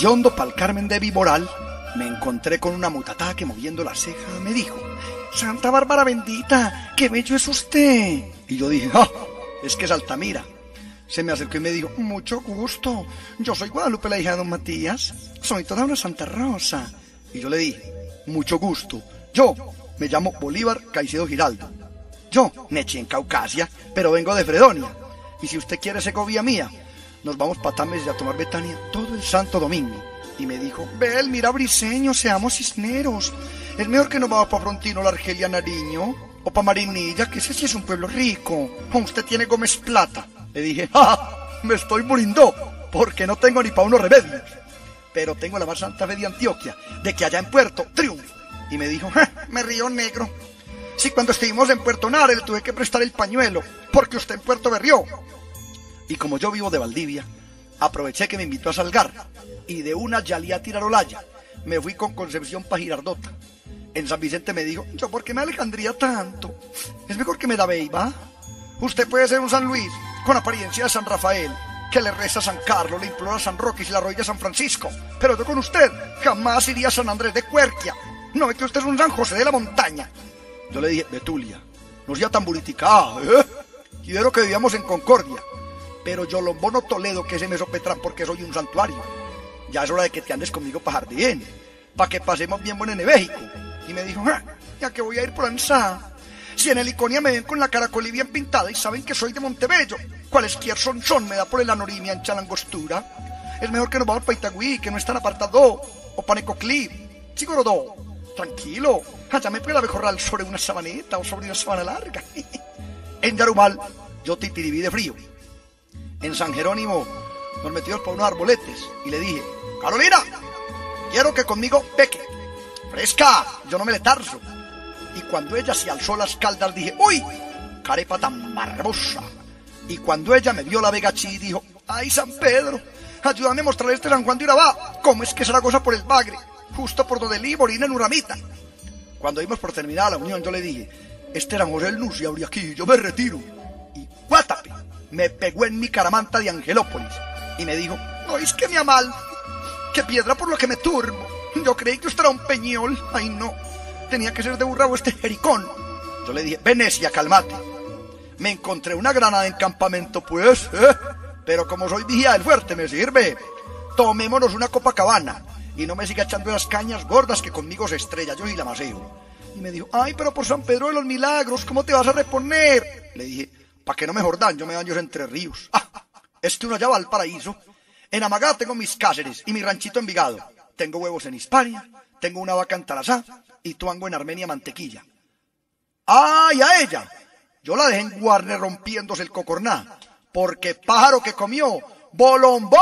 yondo pa'l Carmen de Viboral, me encontré con una mutatá que moviendo la ceja me dijo, Santa Bárbara bendita, qué bello es usted. Y yo dije, ah, es que es Altamira. Se me acercó y me dijo, mucho gusto, yo soy Guadalupe, la hija de don Matías, soy toda una Santa Rosa. Y yo le dije, mucho gusto, yo me llamo Bolívar Caicedo Giraldo. Yo nací en Caucasia, pero vengo de Fredonia. Y si usted quiere Segovia mía, nos vamos para Tames y a tomar Betania todo el santo domingo. Y me dijo, Bel, mira Briseño, seamos cisneros. Es mejor que nos vamos para Frontino, la Argelia, Nariño, o para Marinilla, que ese sí es un pueblo rico. O usted tiene Gómez Plata. Le dije, ¡ja! Me estoy muriendo, porque no tengo ni para unos remedios. Pero tengo la más santa fe de Antioquia, de que allá en Puerto triunfo. Y me dijo, ¡ja! Me río negro. Si cuando estuvimos en Puerto Nare le tuve que prestar el pañuelo, porque usted en Puerto berrió. Y como yo vivo de Valdivia, aproveché que me invitó a salgar y de una yalí a tirar olaya. Me fui con Concepción para Girardota. En San Vicente me dijo, yo por qué me Alejandría tanto? Es mejor que me da beiba. Usted puede ser un San Luis con apariencia de San Rafael, que le reza a San Carlos, le implora a San Roque y se la arrolla a San Francisco. Pero yo con usted jamás iría a San Andrés de Cuerquia. No ve que usted es un San José de la montaña. Yo le dije, Betulia, no sea tan buriticada, ¿eh? Quiero que vivíamos en concordia. Pero yo lo bono Toledo que se me sopetrán porque soy un santuario. Ya es hora de que te andes conmigo para jardín, para que pasemos bien buen en México. Y me dijo, ya que voy a ir por Ansá. Si en el Iconia me ven con la caracolí bien pintada y saben que soy de Montebello, cualesquier son son me da por el anorimia en chalangostura. Es mejor que nos vamos para Itagüí, que no es tan apartado, o para Necoclí. Chigorodó, tranquilo, allá me puede mejorrar sobre una sabaneta o sobre una sabana larga. en Yarumal, yo titiribí de frío. En San Jerónimo, nos metimos por unos arboletes y le dije, Carolina, quiero que conmigo peque. Fresca, yo no me le tarso. Y cuando ella se alzó las caldas dije, uy, carepa tan barbosa. Y cuando ella me vio la vegachí dijo, ay San Pedro, ayúdame a mostrarle este San Juan de Urabá, cómo es que cosa por el bagre, justo por donde el orina en Uramita. Cuando íbamos por terminar la unión yo le dije, este era José el abrí aquí, yo me retiro. Y guátape, me pegó en mi caramanta de Angelópolis y me dijo, no es que me amal, que piedra por lo que me turbo. Yo creí que usted era un peñol, ay no, tenía que ser de burrabo este jericón. Yo le dije, Venecia, calmate. Me encontré una granada en campamento, pues, ¿eh? Pero como soy vigía del fuerte, me sirve. Tomémonos una copa cabana y no me siga echando las cañas gordas que conmigo se estrella, yo y la maseo. Y me dijo, ay, pero por San Pedro de los Milagros, ¿cómo te vas a reponer? Le dije, para que no me jordan, yo me baño entre ríos. Ah, este uno allá va al paraíso. En Amagá tengo mis cáceres y mi ranchito en Vigado. Tengo huevos en Hispania, tengo una vaca en Tarazá y tuango en Armenia mantequilla. ¡Ay, a ella! Yo la dejé en Guarne rompiéndose el cocorná, porque pájaro que comió, bolombolo.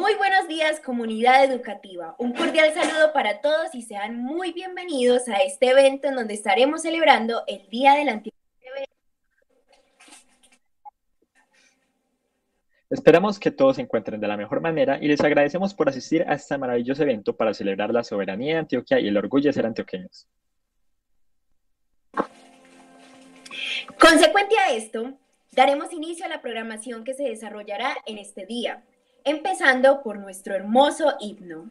Muy buenos días, comunidad educativa. Un cordial saludo para todos y sean muy bienvenidos a este evento en donde estaremos celebrando el Día del Antiguo. Esperamos que todos se encuentren de la mejor manera y les agradecemos por asistir a este maravilloso evento para celebrar la soberanía de Antioquia y el orgullo de ser antioqueños. Consecuente a esto, daremos inicio a la programación que se desarrollará en este día, empezando por nuestro hermoso himno.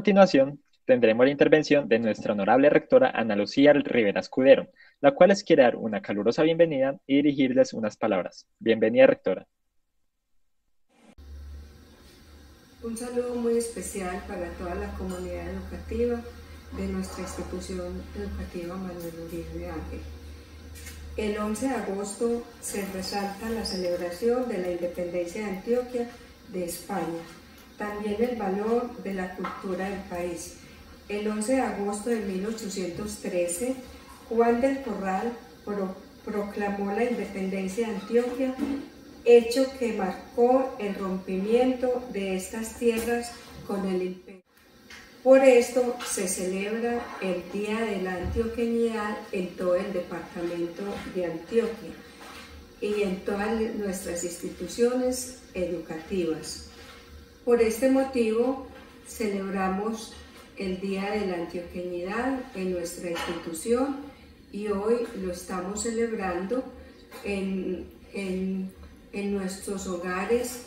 Continuación, tendremos la intervención de nuestra honorable rectora Ana Lucía Rivera Escudero, la cual les quiere dar una calurosa bienvenida y dirigirles unas palabras. Bienvenida, rectora. Un saludo muy especial para toda la comunidad educativa de nuestra institución educativa Manuel Uribe Ángel. El 11 de agosto se resalta la celebración de la independencia de Antioquia de España, también el valor de la cultura del país. El 11 de agosto de 1813, Juan del Corral proclamó la independencia de Antioquia hecho que marcó el rompimiento de estas tierras con el imperio. Por esto se celebra el Día de la Antioqueñidad en todo el departamento de Antioquia y en todas nuestras instituciones educativas. Por este motivo celebramos el Día de la Antioqueñidad en nuestra institución y hoy lo estamos celebrando en, en en nuestros hogares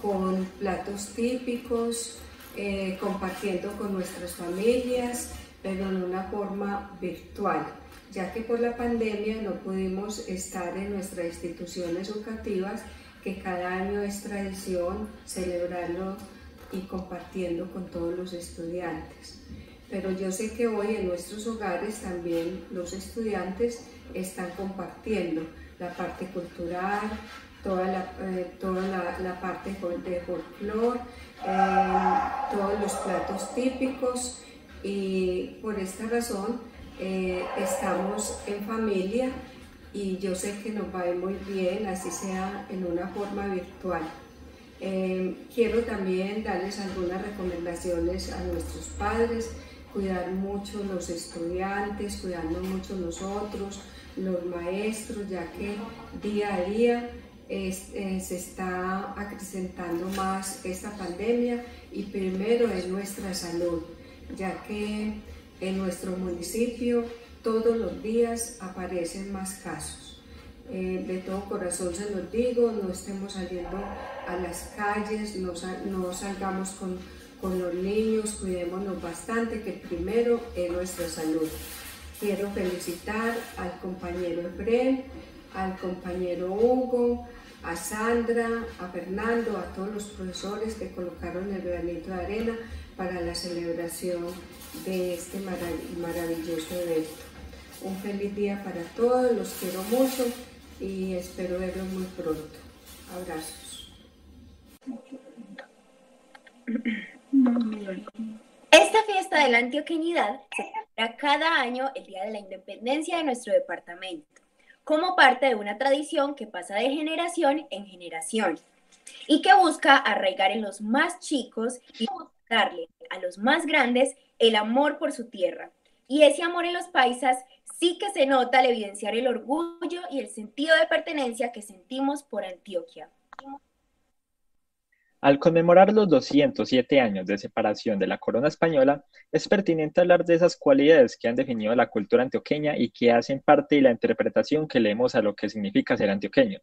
con platos típicos, eh, compartiendo con nuestras familias, pero en una forma virtual, ya que por la pandemia no pudimos estar en nuestras instituciones educativas, que cada año es tradición celebrarlo y compartiendo con todos los estudiantes. Pero yo sé que hoy en nuestros hogares también los estudiantes están compartiendo la parte cultural, toda la, eh, toda la, parte de folclore, eh, todos los platos típicos y por esta razón eh, estamos en familia y yo sé que nos va a ir muy bien, así sea en una forma virtual. quiero también darles algunas recomendaciones a nuestros padres, cuidar mucho los estudiantes, cuidarnos mucho nosotros, los maestros, ya que día a día eh, se está acrecentando más esta pandemia y primero es nuestra salud, ya que en nuestro municipio todos los días aparecen más casos. Eh, de todo corazón se los digo, no estemos saliendo a las calles, no, salgamos con, con los niños, cuidémonos bastante, que primero es nuestra salud. Quiero felicitar al compañero Efren, al compañero Hugo, a Sandra, a Fernando, a todos los profesores que colocaron el granito de arena para la celebración de este maravilloso evento. Un feliz día para todos, los quiero mucho y espero verlos muy pronto. Abrazos. Esta fiesta de la antioqueñidad se celebra cada año el Día de la Independencia de nuestro departamento como parte de una tradición que pasa de generación en generación y que busca arraigar en los más chicos y darle a los más grandes el amor por su tierra. Y ese amor en los paisas sí que se nota al evidenciar el orgullo y el sentido de pertenencia que sentimos por Antioquia. Al conmemorar los 207 años de separación de la corona española, es pertinente hablar de esas cualidades que han definido la cultura antioqueña y que hacen parte de la interpretación que leemos a lo que significa ser antioqueño.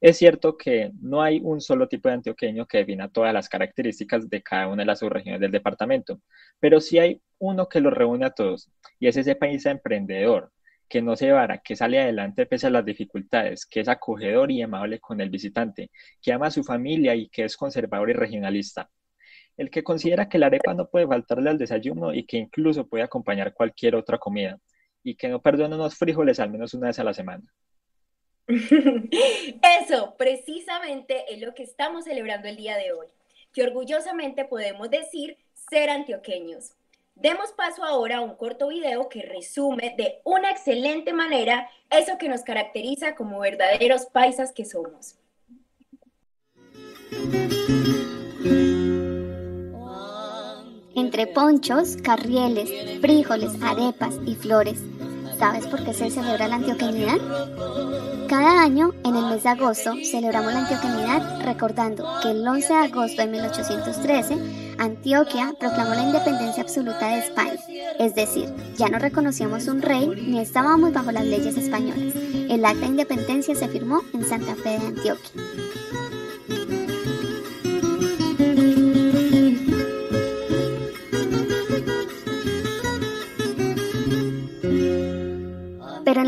Es cierto que no hay un solo tipo de antioqueño que defina todas las características de cada una de las subregiones del departamento, pero sí hay uno que los reúne a todos, y es ese país emprendedor, que no se vara, que sale adelante pese a las dificultades, que es acogedor y amable con el visitante, que ama a su familia y que es conservador y regionalista. El que considera que la arepa no puede faltarle al desayuno y que incluso puede acompañar cualquier otra comida, y que no perdona unos frijoles al menos una vez a la semana. Eso precisamente es lo que estamos celebrando el día de hoy, que orgullosamente podemos decir ser antioqueños. Demos paso ahora a un corto video que resume de una excelente manera eso que nos caracteriza como verdaderos paisas que somos. Entre ponchos, carrieles, frijoles, arepas y flores ¿Sabes por qué se celebra la antioqueñidad? Cada año, en el mes de agosto, celebramos la antioqueñidad recordando que el 11 de agosto de 1813, Antioquia proclamó la independencia absoluta de España. Es decir, ya no reconocíamos un rey ni estábamos bajo las leyes españolas. El acta de independencia se firmó en Santa Fe de Antioquia.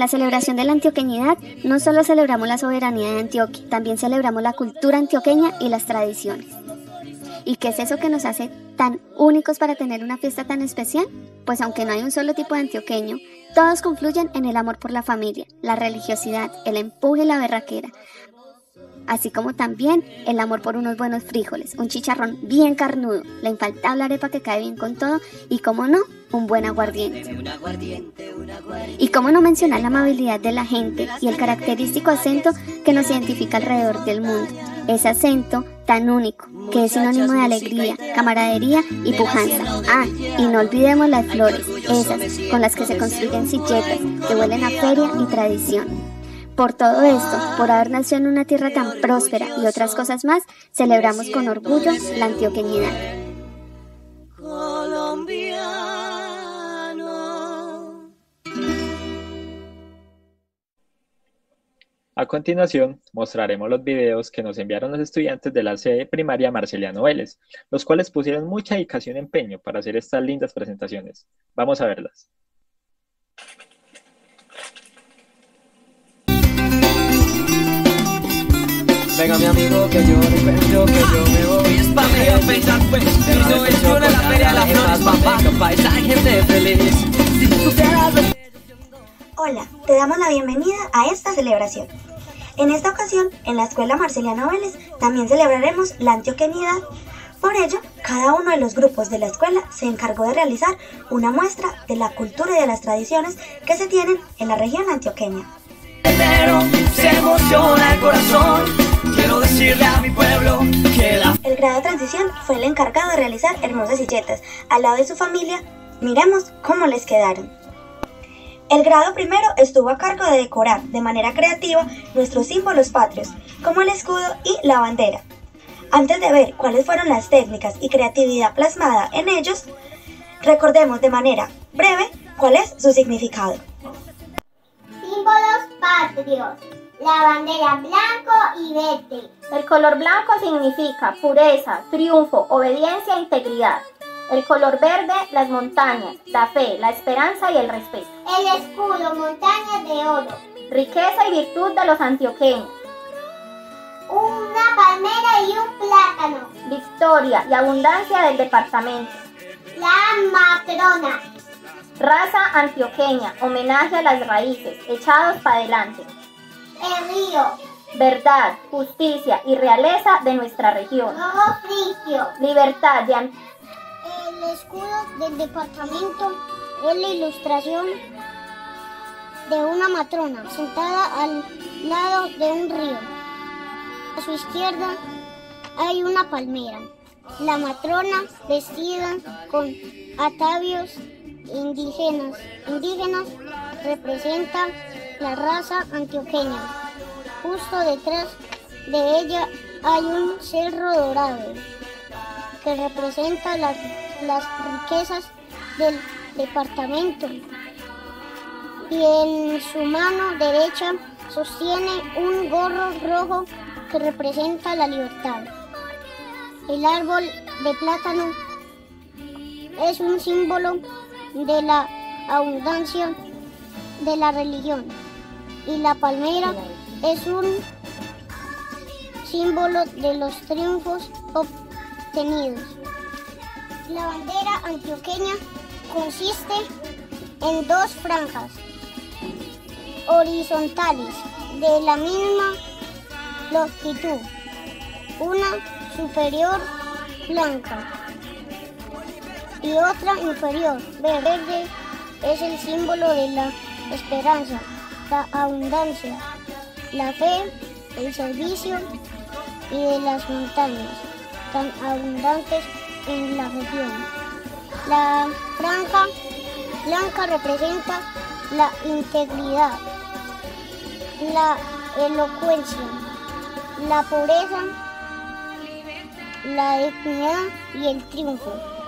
La celebración de la antioqueñidad, no solo celebramos la soberanía de Antioquia, también celebramos la cultura antioqueña y las tradiciones. ¿Y qué es eso que nos hace tan únicos para tener una fiesta tan especial? Pues aunque no hay un solo tipo de antioqueño, todos confluyen en el amor por la familia, la religiosidad, el empuje y la berraquera, así como también el amor por unos buenos frijoles, un chicharrón bien carnudo, la infaltable arepa que cae bien con todo y, como no, un buen aguardiente. Y cómo no mencionar la amabilidad de la gente y el característico acento que nos identifica alrededor del mundo. Ese acento tan único, que es sinónimo de alegría, camaradería y pujanza. Ah, y no olvidemos las flores, esas con las que se construyen silletas, que huelen a feria y tradición. Por todo esto, por haber nacido en una tierra tan próspera y otras cosas más, celebramos con orgullo la antioqueñidad. A continuación, mostraremos los videos que nos enviaron los estudiantes de la sede primaria Marceliano Vélez, los cuales pusieron mucha dedicación y empeño para hacer estas lindas presentaciones. Vamos a verlas. Venga mi amigo que yo recuerdo que yo me voy Es pa' medio pensar pues Si no es una la feria de las flores Papá, paisaje gente feliz Si supieras Hola, te damos la bienvenida a esta celebración. En esta ocasión, en la Escuela Marceliano Vélez, también celebraremos la antioquenidad. Por ello, cada uno de los grupos de la escuela se encargó de realizar una muestra de la cultura y de las tradiciones que se tienen en la región antioqueña. El grado de transición fue el encargado de realizar hermosas silletas. Al lado de su familia, miremos cómo les quedaron. El grado primero estuvo a cargo de decorar de manera creativa nuestros símbolos patrios, como el escudo y la bandera. Antes de ver cuáles fueron las técnicas y creatividad plasmada en ellos, recordemos de manera breve cuál es su significado. Patrios. La bandera blanco y verde. El color blanco significa pureza, triunfo, obediencia e integridad. El color verde, las montañas, la fe, la esperanza y el respeto. El escudo, montañas de oro. Riqueza y virtud de los antioqueños. Una palmera y un plátano. Victoria y abundancia del departamento. La matrona. Raza antioqueña, homenaje a las raíces, echados para adelante el río. Verdad, justicia y realeza de nuestra región. Libertad de El escudo del departamento es la ilustración de una matrona sentada al lado de un río. A su izquierda hay una palmera. La matrona vestida con atavios indígenas. Indígenas representa la raza antioqueña. Justo detrás de ella hay un cerro dorado que representa las, las riquezas del departamento. Y en su mano derecha sostiene un gorro rojo que representa la libertad. El árbol de plátano es un símbolo de la abundancia de la religión. Y la palmera es un símbolo de los triunfos obtenidos. La bandera antioqueña consiste en dos franjas horizontales de la misma longitud, una superior blanca y otra inferior verde es el símbolo de la esperanza la abundancia, la fe, el servicio y de las montañas tan abundantes en la región. La franja blanca representa la integridad, la elocuencia, la pobreza, la dignidad y el triunfo.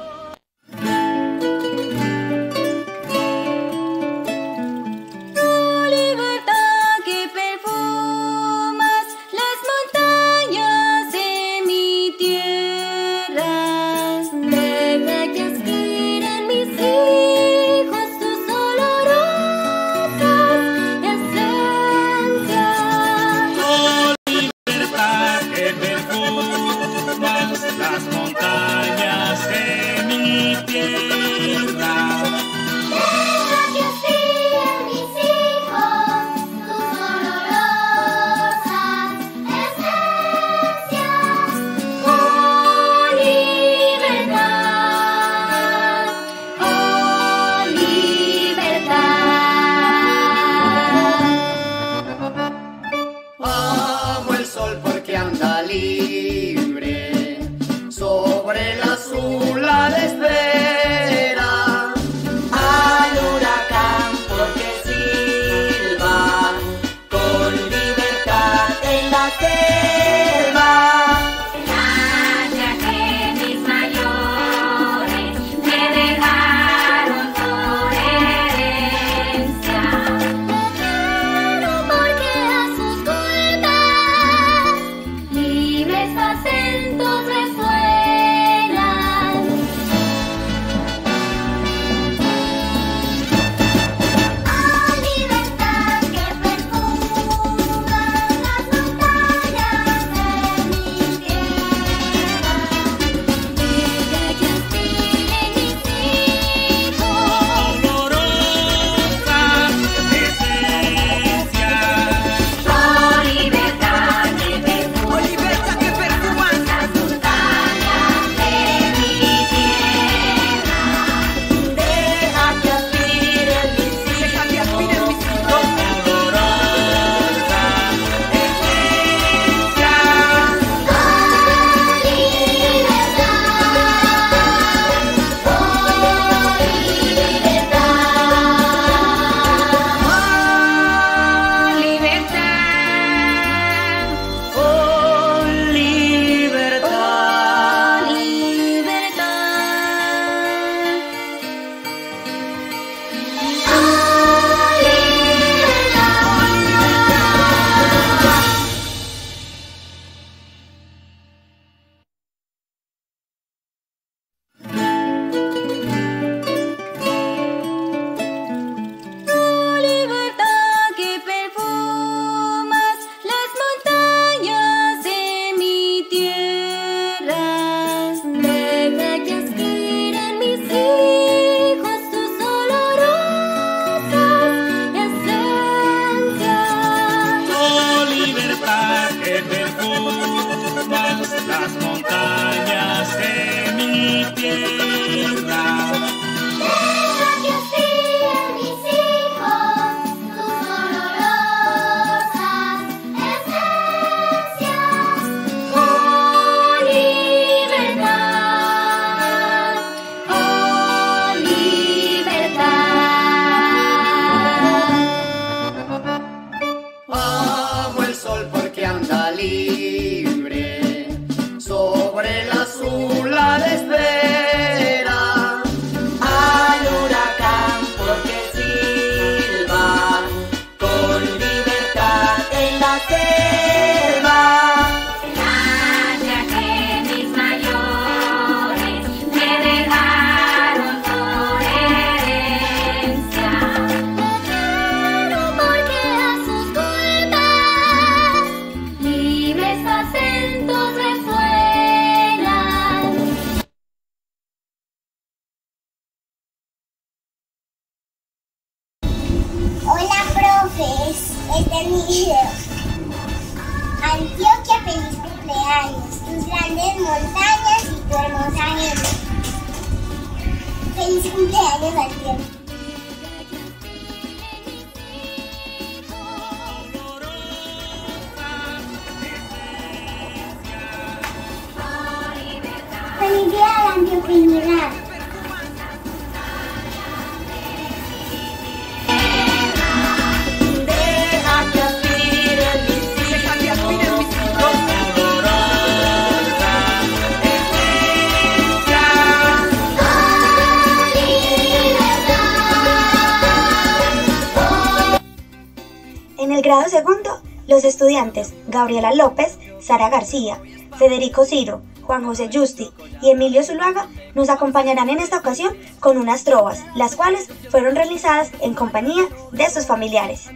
Sara García, Federico Ciro, Juan José Justi y Emilio Zuluaga nos acompañarán en esta ocasión con unas trovas, las cuales fueron realizadas en compañía de sus familiares.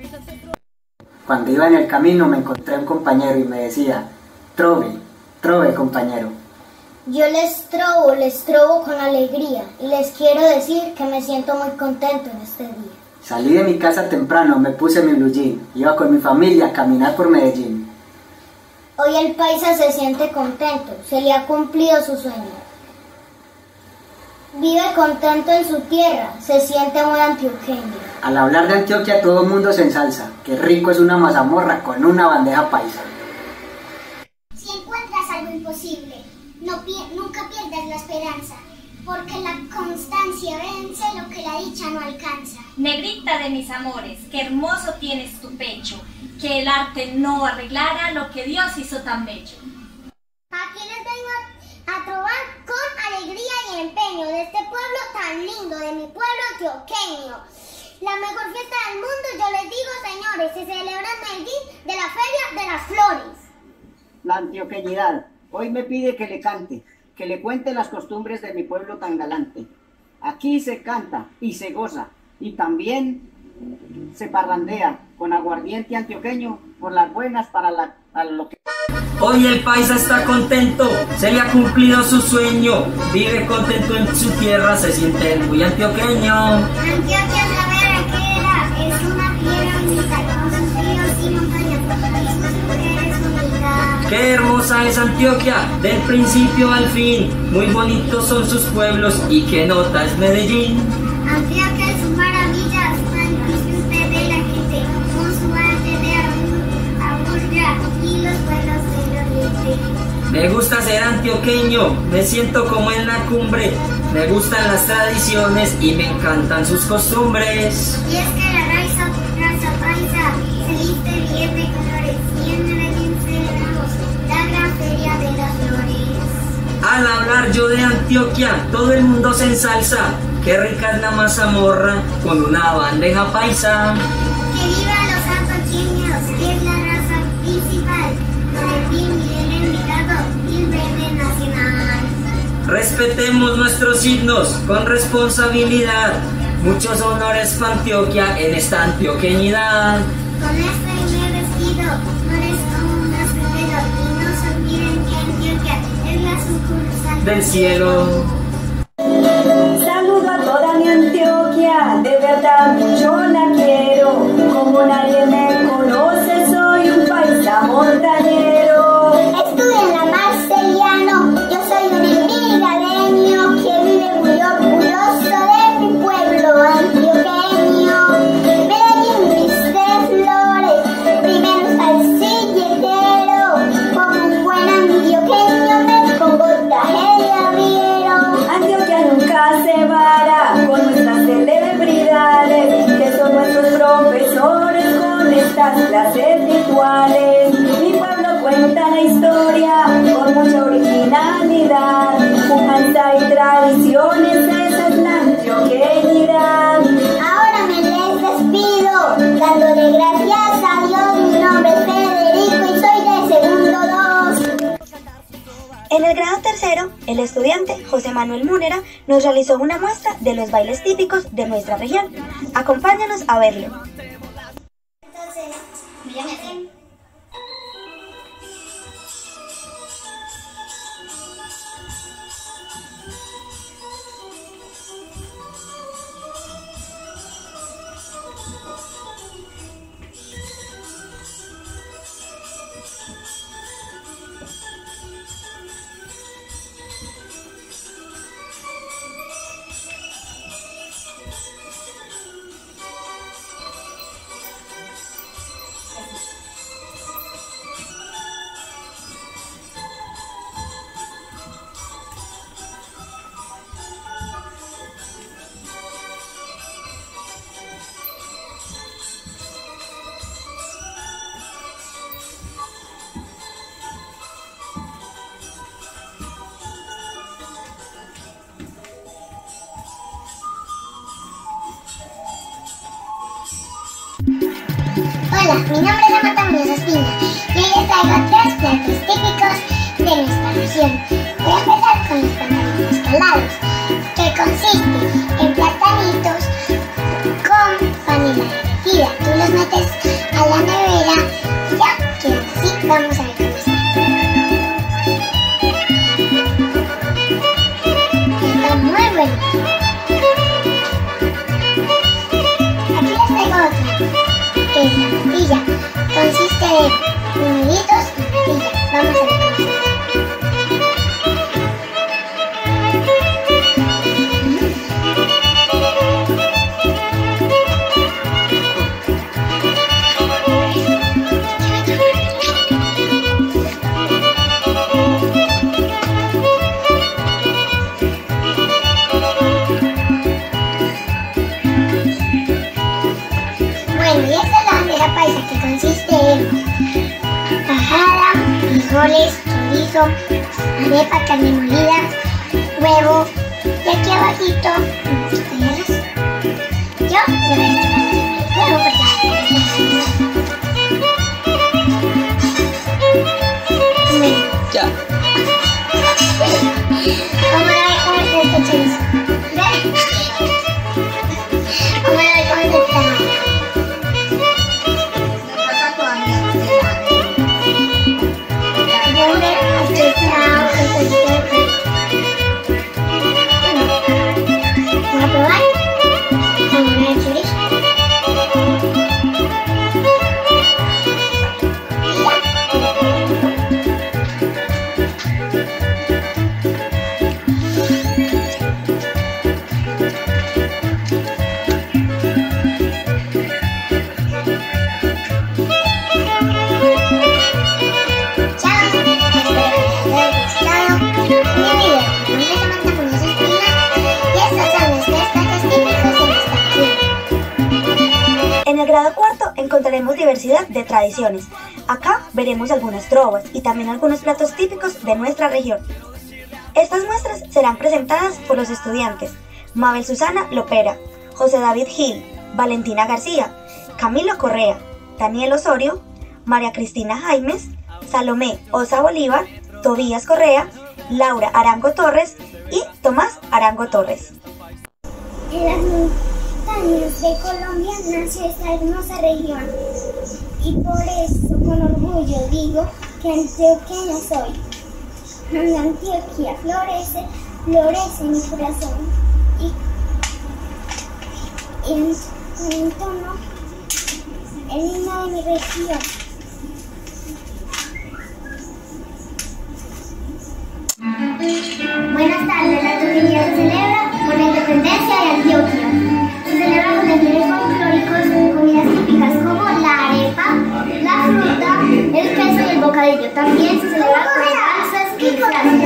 Cuando iba en el camino me encontré un compañero y me decía, trove, trove compañero. Yo les trobo, les trobo con alegría y les quiero decir que me siento muy contento en este día. Salí de mi casa temprano, me puse mi blue jean, iba con mi familia a caminar por Medellín. Hoy el paisa se siente contento, se le ha cumplido su sueño. Vive contento en su tierra, se siente muy antioqueño. Al hablar de Antioquia todo el mundo se ensalza, que rico es una mazamorra con una bandeja paisa. Si encuentras algo imposible, no pi- nunca pierdas la esperanza, porque la constancia vence lo que la dicha no alcanza. Negrita de mis amores, qué hermoso tienes tu pecho. Que el arte no arreglara lo que Dios hizo tan bello. Aquí les vengo a, a trobar con alegría y empeño de este pueblo tan lindo, de mi pueblo antioqueño. La mejor fiesta del mundo, yo les digo, señores, se celebra en Medellín de la Feria de las Flores. La antioqueñidad. Hoy me pide que le cante, que le cuente las costumbres de mi pueblo tan galante. Aquí se canta y se goza y también se parrandea con aguardiente antioqueño por las buenas para, la, para lo que... Hoy el paisa está contento, se le ha cumplido su sueño, vive contento en su tierra, se siente muy antioqueño. Antioquia es la es una tierra bonita, con ríos y montañas, y sus mujeres unidas. Qué hermosa es Antioquia, del principio al fin, muy bonitos son sus pueblos y qué nota es Medellín. Antioquia Me gusta ser antioqueño, me siento como en la cumbre, me gustan las tradiciones y me encantan sus costumbres. Y es que la raza, raza paisa se viste bien de colores y en Medellín celebramos la gran feria de las flores. Al hablar yo de Antioquia, todo el mundo se ensalza, qué rica es la mazamorra con una bandeja paisa. Que viva los antioqueños, que es la Respetemos nuestros signos con responsabilidad. Muchos honores para Antioquia en esta antioqueñidad. Con este me vestido, merezco un respetero y no se olviden que Antioquia es la sucursal Del cielo. Saludo a toda mi Antioquia, de verdad mucho la quiero. Como nadie me conoce, soy un paisa montañero. Estudiante José Manuel Múnera nos realizó una muestra de los bailes típicos de nuestra región. Acompáñanos a verlo. Frijoles, chorizo, arepa, carne molida, huevo. Y aquí abajito, yo le voy encontraremos diversidad de tradiciones. Acá veremos algunas trovas y también algunos platos típicos de nuestra región. Estas muestras serán presentadas por los estudiantes Mabel Susana Lopera, José David Gil, Valentina García, Camilo Correa, Daniel Osorio, María Cristina Jaimes, Salomé Osa Bolívar, Tobías Correa, Laura Arango Torres y Tomás Arango Torres. En de Colombia nació esta hermosa región y por eso con orgullo digo que antioqueña soy. Cuando Antioquia florece, florece mi corazón y, y en- entono el himno de mi región. Buenas tardes, la Antioquia se celebra por la independencia de Antioquia. Celebra con folclóricos, comidas típicas como la arepa, la fruta, el queso y el bocadillo. También se celebra con danzas y disfraces.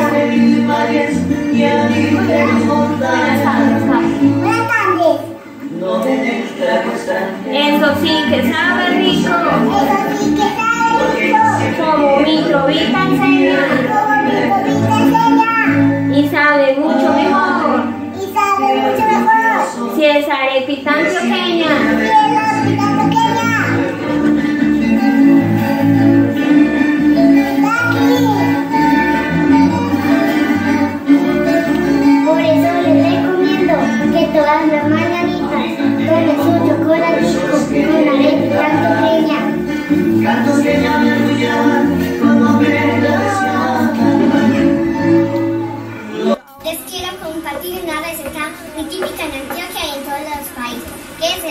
Buenas tardes. Eso sí que sabe rico. Eso sí que sabe rico. Como mi trovita enseña. Como mi copita enseña. Y sabe mucho Si es arepita antioqueña. Por eso les recomiendo que todas las mañanitas tomen su chocolatico con arepita antioqueña.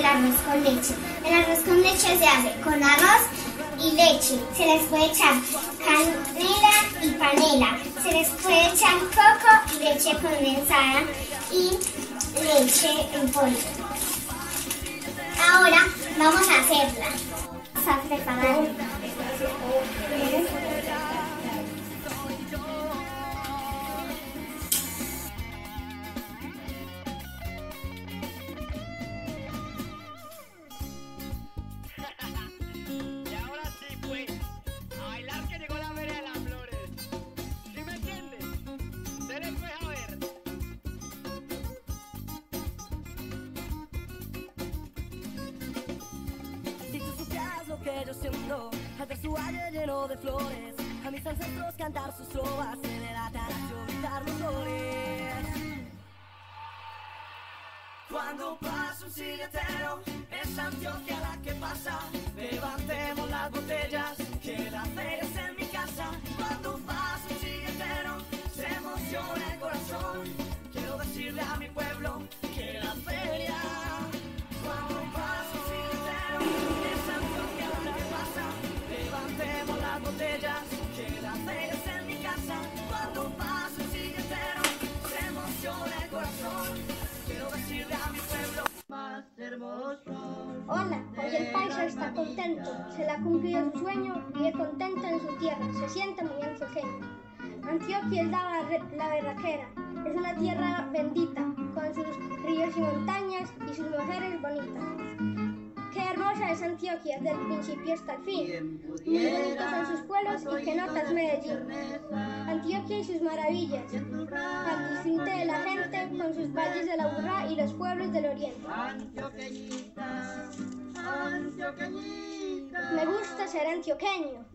Arroz con leche. El arroz con leche se hace con arroz y leche. Se les puede echar canela y panela. Se les puede echar coco y leche condensada y leche en polvo. Ahora vamos a hacerla. Vamos a preparar. Qué hermosa es Antioquia, del principio hasta el fin. Muy bonitos son sus pueblos y qué notas Medellín. Antioquia y sus maravillas. Al disfrute de la gente con sus valles de la Burra y los pueblos del oriente. Me gusta ser antioqueño,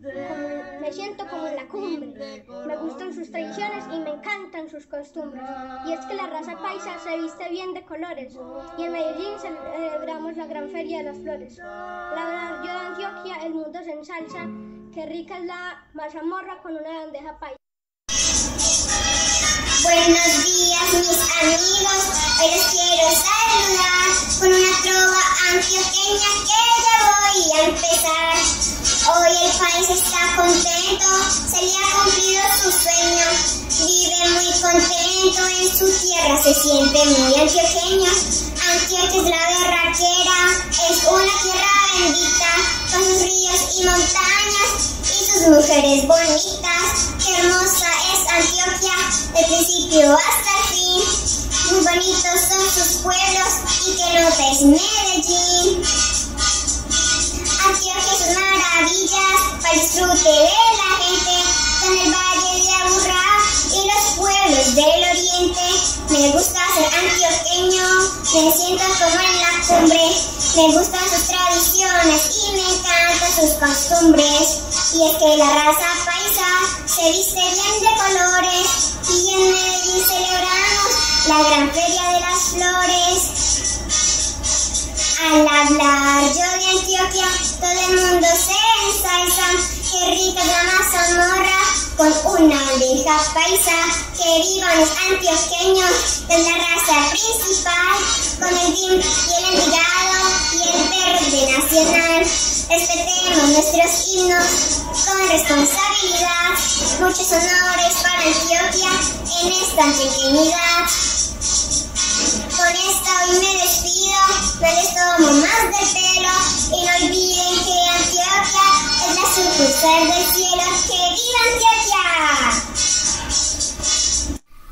me siento como en la cumbre. Me gustan sus tradiciones y me encantan sus costumbres. Y es que la raza paisa se viste bien de colores. Y en Medellín celebramos la gran feria de las flores. La verdad, yo de Antioquia, el mundo se ensalza. Qué rica es la mazamorra con una bandeja paisa. Buenos días mis amigos, hoy les quiero saludar con una trova antioqueña que ya voy a empezar. Hoy el país está contento, se le ha cumplido su sueño, vive muy contento, en su tierra se siente muy antioqueño. Antioquia es la berraquera, es una tierra bendita, con sus ríos y montañas y sus mujeres bonitas. Qué hermosa es Antioquia, de principio hasta el fin. Muy bonitos son sus pueblos y qué nota es Medellín. Maravillas disfrute de la gente, con el valle de Aburrá y los pueblos del oriente. Me gusta ser antioqueño, me siento como en la cumbre. Me gustan sus tradiciones y me encantan sus costumbres. Y es que la raza paisa se viste bien de colores y en Medellín celebramos la gran feria de las flores. Al hablar yo de Antioquia, todo el mundo se ensalza. Qué rica la mazamorra con una bandeja paisa. Que vivan los antioqueños, es la raza principal. Con el DIM y el envigado y el verde nacional. Respetemos nuestros himnos con responsabilidad. Muchos honores para Antioquia en esta antioqueñidad. Con esta hoy me despido, no les tomo más del pelo y no olviden que Antioquia es la sucursal del cielo. ¡Que viva Antioquia!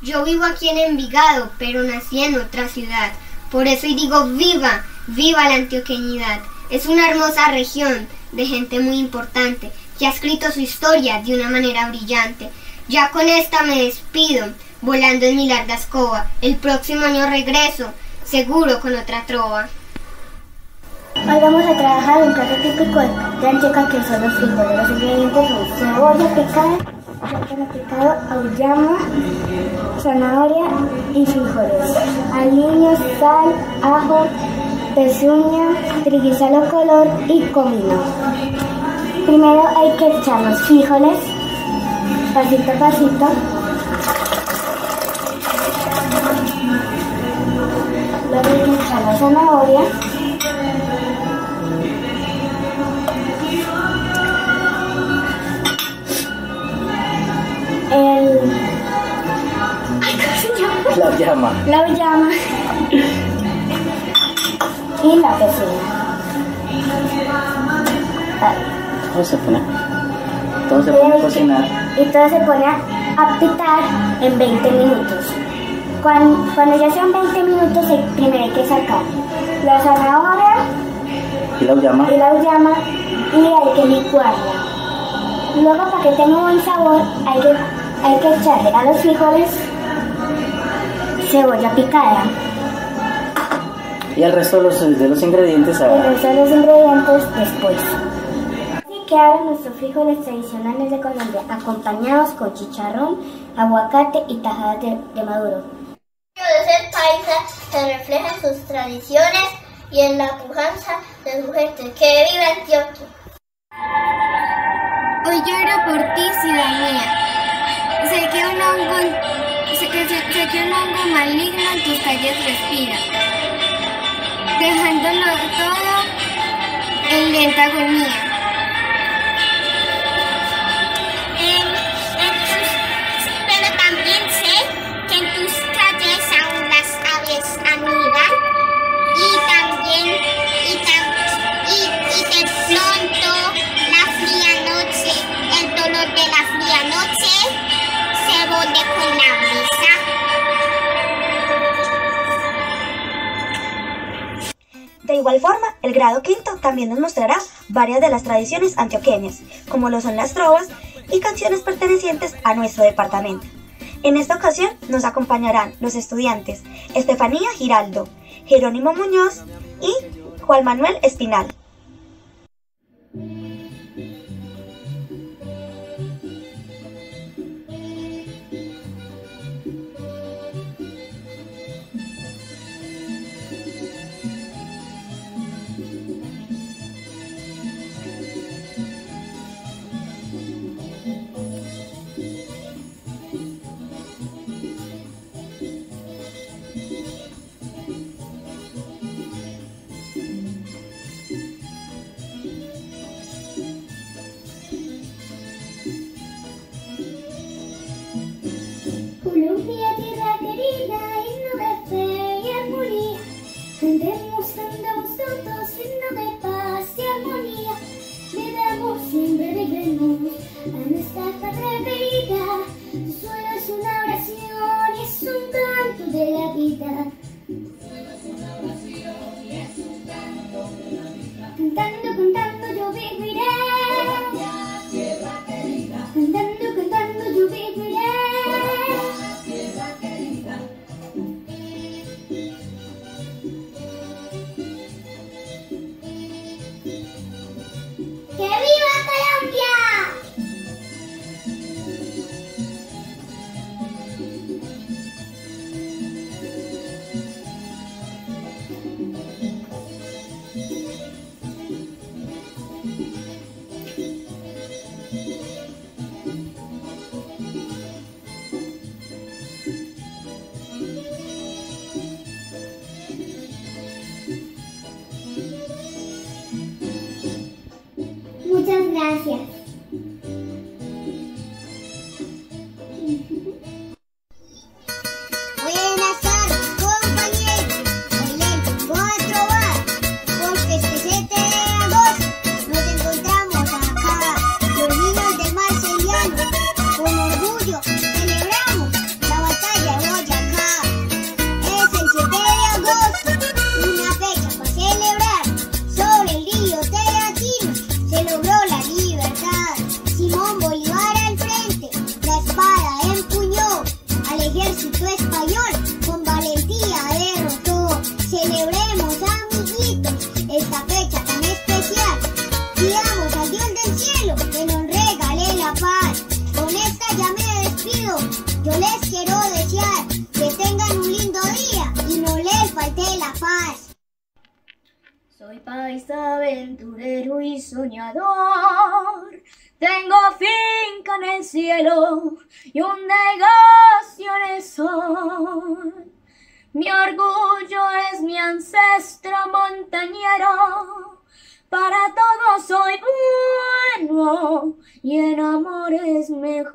Yo vivo aquí en Envigado, pero nací en otra ciudad. Por eso y digo viva, viva la antioqueñidad. Es una hermosa región de gente muy importante que ha escrito su historia de una manera brillante. Ya con esta me despido, volando en mi larga escoba. El próximo año regreso, seguro con otra trova. Hoy vamos a trabajar un plato típico de Antioquia que son los frijoles. Los ingredientes son cebolla picada, plátano picado, auyama, zanahoria y frijoles. Aliños, sal, ajo, pezuña, triguizalo color y comino. Primero hay que echar los frijoles, pasito a pasito. Que echar la zanahoria. el Ay, ¿cómo se llama? La llama. la llama y la. Ah, ¿Cómo se pone? Todo se pone a cocinar. Y todo se pone a pitar en 20 minutos. Cuando, cuando ya sean 20 minutos, el- primero hay que sacar la zanahoria Y la llama. y la llama y hay que licuarla. Luego, para que tenga buen sabor, hay que, hay que echarle a los frijoles cebolla picada. Y el resto de los, de los ingredientes El a... resto de los ingredientes después. Así quedaron nuestros frijoles tradicionales de Colombia, acompañados con chicharrón, aguacate y tajadas de, de maduro. De ser paisa se refleja en sus tradiciones y en la pujanza de su gente. ¡Que viva Antioquia! Hoy lloro por ti, ciudad mía. Sé que un hongo, sé que, sé, que un hongo maligno en tus calles respira, dejándolo todo en lenta agonía. De igual forma, el grado quinto también nos mostrará varias de las tradiciones antioqueñas, como lo son las trovas y canciones pertenecientes a nuestro departamento. En esta ocasión nos acompañarán los estudiantes Estefanía Giraldo, Jerónimo Muñoz y Juan Manuel Espinal. Soy paisa aventurero y soñador. Tengo finca en el cielo y un negocio en el sol. Mi orgullo es mi ancestro montañero. Para todo soy bueno y en amor es mejor.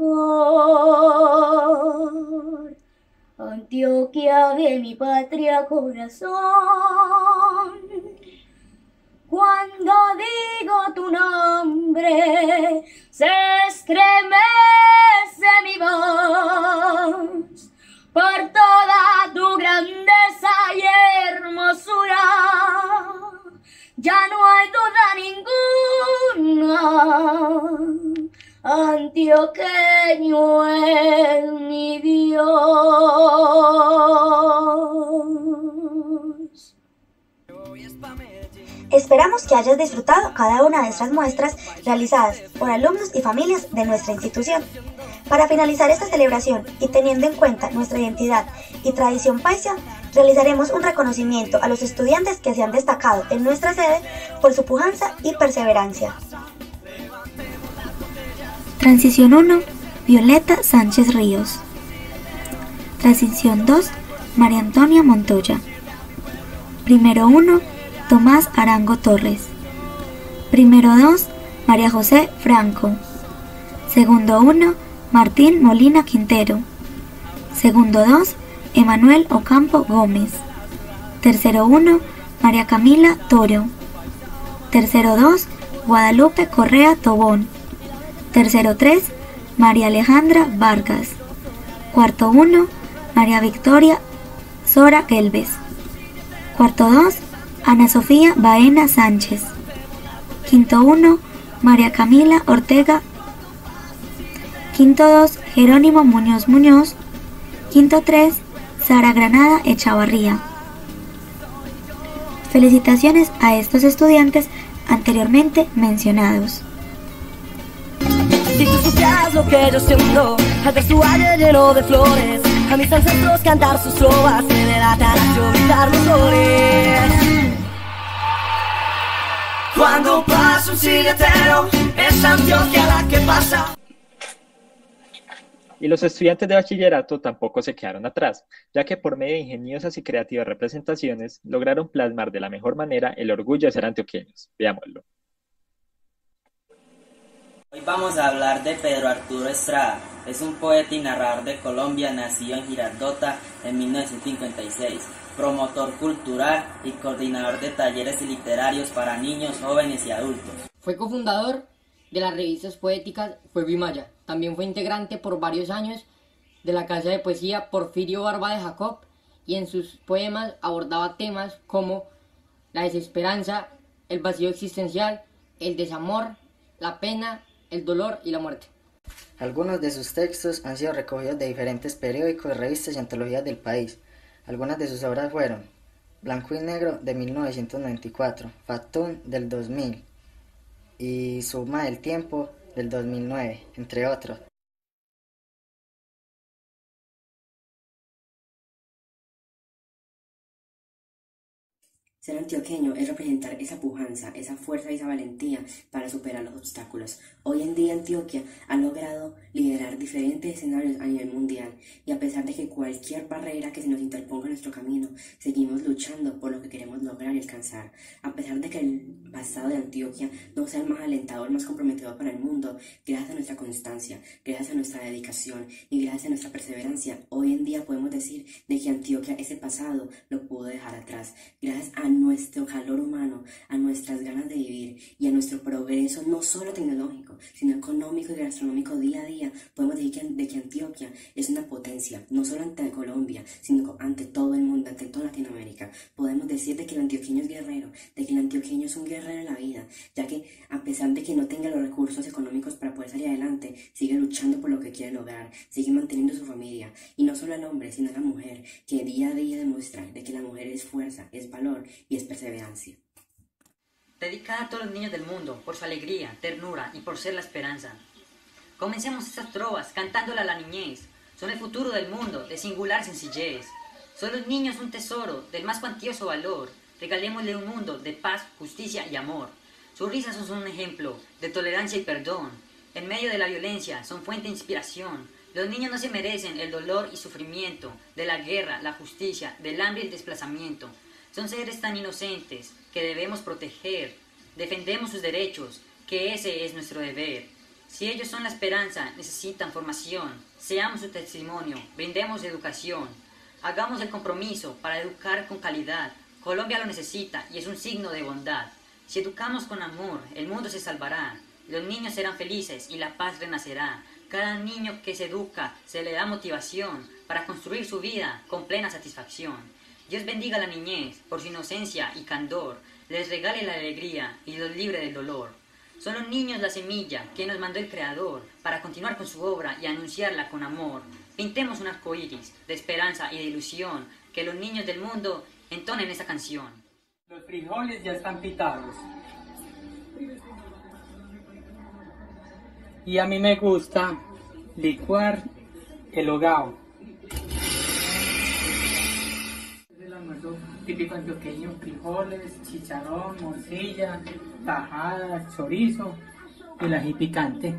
Antioquia de mi patria corazón. Cuando digo tu nombre, se estremece mi voz por toda tu grandeza y hermosura. Ya no hay duda ninguna, antioqueño es mi Dios. Esperamos que hayas disfrutado cada una de estas muestras realizadas por alumnos y familias de nuestra institución. Para finalizar esta celebración y teniendo en cuenta nuestra identidad y tradición paisa, realizaremos un reconocimiento a los estudiantes que se han destacado en nuestra sede por su pujanza y perseverancia. Transición 1, Violeta Sánchez Ríos. Transición 2, María Antonia Montoya. Primero 1, Tomás Arango Torres. Primero 2, María José Franco. Segundo 1, Martín Molina Quintero. Segundo 2, Emanuel Ocampo Gómez. Tercero 1, María Camila Toro. Tercero 2, Guadalupe Correa Tobón. Tercero 3, María Alejandra Vargas. Cuarto 1, María Victoria Sora Gelbes. Cuarto 2, Ana Sofía Baena Sánchez. Quinto 1, María Camila Ortega. Quinto 2, Jerónimo Muñoz Muñoz. Quinto 3, Sara Granada Echavarría. Felicitaciones a estos estudiantes anteriormente mencionados. Si tú supieras lo que yo siento al valle lleno de flores, a mis ancestros cantar sus trovas, me delatarás yo gritar los soles. Cuando pasa un silletero, es Antioquia la que pasa. Y los estudiantes de bachillerato tampoco se quedaron atrás, ya que por medio de ingeniosas y creativas representaciones lograron plasmar de la mejor manera el orgullo de ser antioqueños. Veámoslo. Hoy vamos a hablar de Pedro Arturo Estrada. Es un poeta y narrador de Colombia, nacido en Girardota en 1956, promotor cultural y coordinador de talleres literarios para niños, jóvenes y adultos. Fue cofundador de las revistas poéticas Fuego y Maya. También fue integrante por varios años de la Casa de Poesía Porfirio Barba de Jacob y en sus poemas abordaba temas como la desesperanza, el vacío existencial, el desamor, la pena, el dolor y la muerte. Algunos de sus textos han sido recogidos de diferentes periódicos, revistas y antologías del país. Algunas de sus obras fueron Blanco y Negro de 1994, Fatún del 2000 y Suma del Tiempo del 2009, entre otros. Ser antioqueño es representar esa pujanza, esa fuerza y esa valentía para superar los obstáculos. Hoy en día Antioquia ha logrado liderar diferentes escenarios a nivel mundial y a pesar de que cualquier barrera que se nos interponga en nuestro camino, seguimos luchando por lo que queremos lograr y alcanzar. A pesar de que el pasado de Antioquia no sea el más alentador, más comprometedor para el mundo, gracias a nuestra constancia, gracias a nuestra dedicación y gracias a nuestra perseverancia, hoy en día podemos decir de que Antioquia ese pasado lo pudo dejar atrás. Gracias a nuestro calor humano, a nuestras ganas de vivir y a nuestro progreso, no solo tecnológico, sino económico y gastronómico día a día, podemos decir que, de que Antioquia es una potencia, no solo ante Colombia, sino ante todo el mundo, ante toda Latinoamérica. Podemos decir de que el antioqueño es guerrero, de que el antioqueño es un guerrero en la vida, ya que a pesar de que no tenga los recursos económicos para poder salir adelante, sigue luchando por lo que quiere lograr, sigue manteniendo su familia, y no solo el hombre, sino la mujer, que día a día demuestra de que la mujer es fuerza, es valor y es perseverancia. Dedicada a todos los niños del mundo por su alegría, ternura y por ser la esperanza. Comencemos estas trovas cantándola a la niñez. Son el futuro del mundo, de singular sencillez. Son los niños un tesoro del más cuantioso valor. Regalémosle un mundo de paz, justicia y amor. Sus risas son un ejemplo de tolerancia y perdón. En medio de la violencia son fuente de inspiración. Los niños no se merecen el dolor y sufrimiento de la guerra, la justicia, del hambre y el desplazamiento. Son seres tan inocentes que debemos proteger. Defendemos sus derechos, que ese es nuestro deber. Si ellos son la esperanza, necesitan formación. Seamos su testimonio, brindemos educación. Hagamos el compromiso para educar con calidad. Colombia lo necesita y es un signo de bondad. Si educamos con amor, el mundo se salvará. Los niños serán felices y la paz renacerá. Cada niño que se educa se le da motivación para construir su vida con plena satisfacción. Dios bendiga a la niñez por su inocencia y candor, les regale la alegría y los libre del dolor. Son los niños la semilla que nos mandó el Creador para continuar con su obra y anunciarla con amor. Pintemos un arco iris de esperanza y de ilusión, que los niños del mundo entonen esta canción. Los frijoles ya están pitados. Y a mí me gusta licuar el hogao. Almuerzo típico antioqueño, frijoles, chicharrón, morcilla, tajada, chorizo y el ají picante.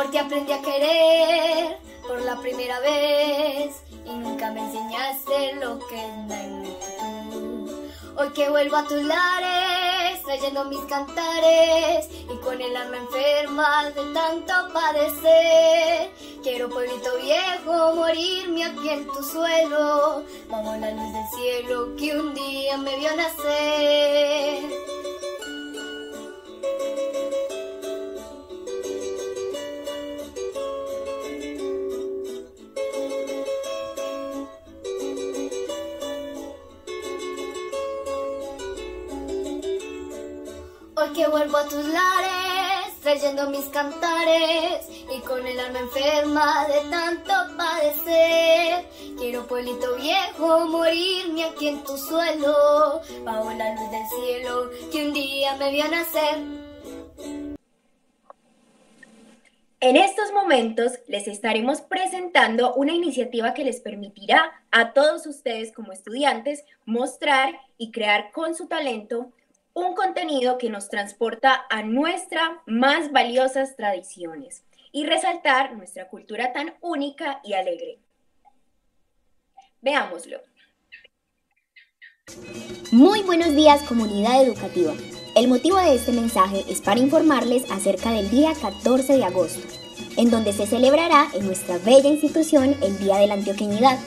Juventud. Por ti aprendí a querer por la primera vez y nunca me enseñaste lo que es la ingratitud. Hoy que vuelvo a tus lares, trayendo mis cantares y con el alma enferma de tanto padecer. Quiero pueblito viejo morirme aquí en tu suelo, bajo la luz del cielo que un día me vio nacer. Mis cantares y con el alma enferma de tanto padecer. Quiero pueblito viejo morirme aquí en tu suelo, bajo la luz del cielo que un día me vio nacer. En estos momentos les estaremos presentando una iniciativa que les permitirá a todos ustedes como estudiantes mostrar y crear con su talento un contenido que nos transporta a nuestras más valiosas tradiciones y resaltar nuestra cultura tan única y alegre. Veámoslo. Muy buenos días comunidad educativa. El motivo de este mensaje es para informarles acerca del día 14 de agosto, en donde se celebrará en nuestra bella institución el Día de la Antioqueñidad.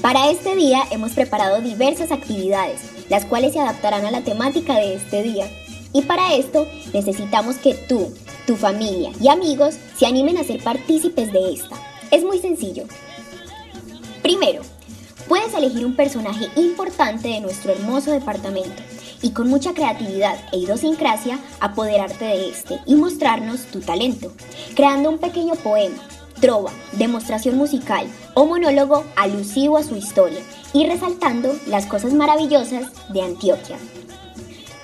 Para este día hemos preparado diversas actividades, las cuales se adaptarán a la temática de este día. Y para esto necesitamos que tú, tu familia y amigos se animen a ser partícipes de esta. Es muy sencillo. Primero, puedes elegir un personaje importante de nuestro hermoso departamento y con mucha creatividad e idiosincrasia apoderarte de este y mostrarnos tu talento, creando un pequeño poema, trova, demostración musical o monólogo alusivo a su historia y resaltando las cosas maravillosas de Antioquia.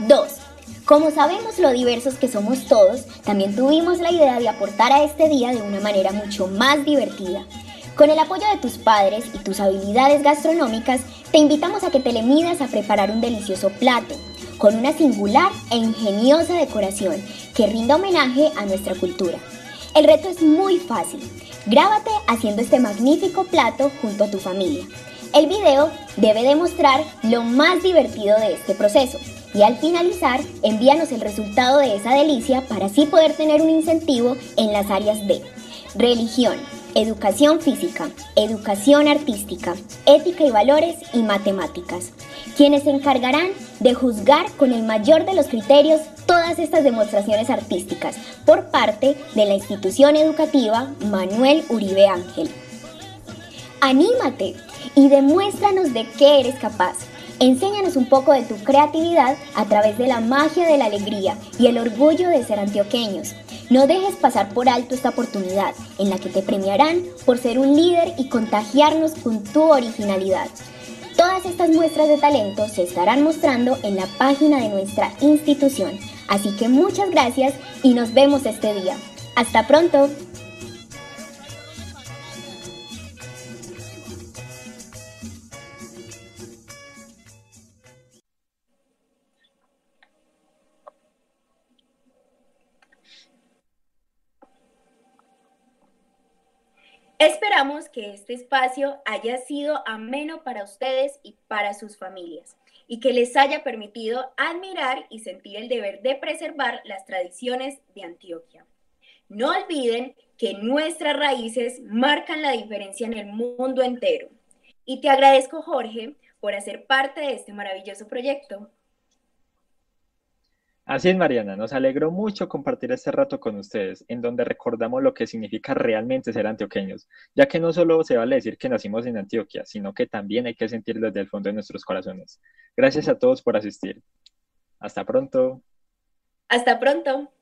2. Como sabemos lo diversos que somos todos, también tuvimos la idea de aportar a este día de una manera mucho más divertida. Con el apoyo de tus padres y tus habilidades gastronómicas, te invitamos a que te le midas a preparar un delicioso plato, con una singular e ingeniosa decoración que rinda homenaje a nuestra cultura. El reto es muy fácil. Grábate haciendo este magnífico plato junto a tu familia. El video debe demostrar lo más divertido de este proceso y al finalizar envíanos el resultado de esa delicia para así poder tener un incentivo en las áreas de religión, educación física, educación artística, ética y valores y matemáticas, quienes se encargarán de juzgar con el mayor de los criterios todas estas demostraciones artísticas por parte de la institución educativa Manuel Uribe Ángel. Anímate y demuéstranos de qué eres capaz. Enséñanos un poco de tu creatividad a través de la magia de la alegría y el orgullo de ser antioqueños. No dejes pasar por alto esta oportunidad en la que te premiarán por ser un líder y contagiarnos con tu originalidad. Todas estas muestras de talento se estarán mostrando en la página de nuestra institución. Así que muchas gracias y nos vemos este día. Hasta pronto. Esperamos que este espacio haya sido ameno para ustedes y para sus familias y que les haya permitido admirar y sentir el deber de preservar las tradiciones de Antioquia. No olviden que nuestras raíces marcan la diferencia en el mundo entero. Y te agradezco, Jorge, por hacer parte de este maravilloso proyecto. Así es, Mariana, nos alegró mucho compartir este rato con ustedes, en donde recordamos lo que significa realmente ser antioqueños, ya que no solo se vale decir que nacimos en Antioquia, sino que también hay que sentirlo desde el fondo de nuestros corazones. Gracias a todos por asistir. Hasta pronto. Hasta pronto.